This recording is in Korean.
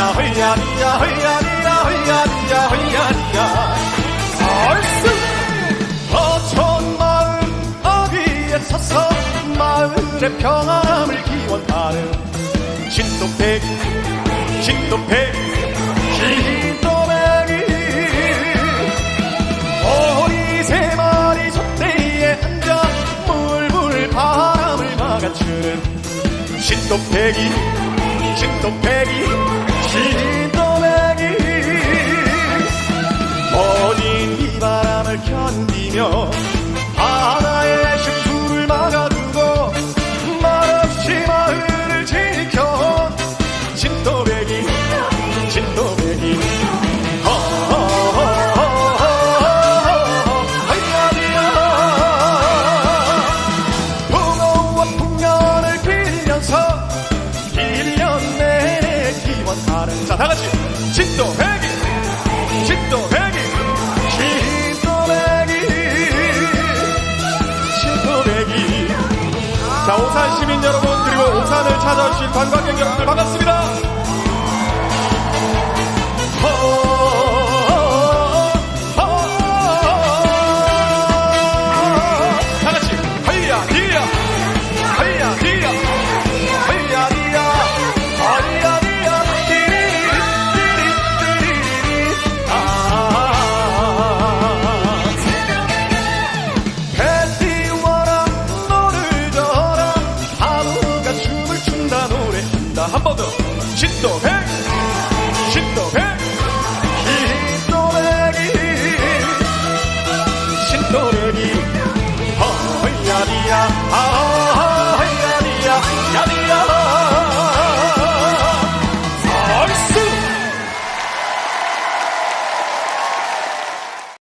허야리야 허야리야 허야리야 허야리야. 얼쑤! 어촌 마을 어귀에 서서 마을의 평안함을 기원하는 진또배기 진또배기 진또배기 오리 세 마리 솥대에 앉아 물불 바람을 막아주는 진또배기 진또배기 견디며 하나의 식수를 막아두고 말없이 마을을 1년 내내 기원하는 자 다 같이 진또배기 진또배기 오산 시민 여러분 그리고 오산을 찾아주신 관광객 여러분들 반갑습니다. 다 한 번 더. 진도 100!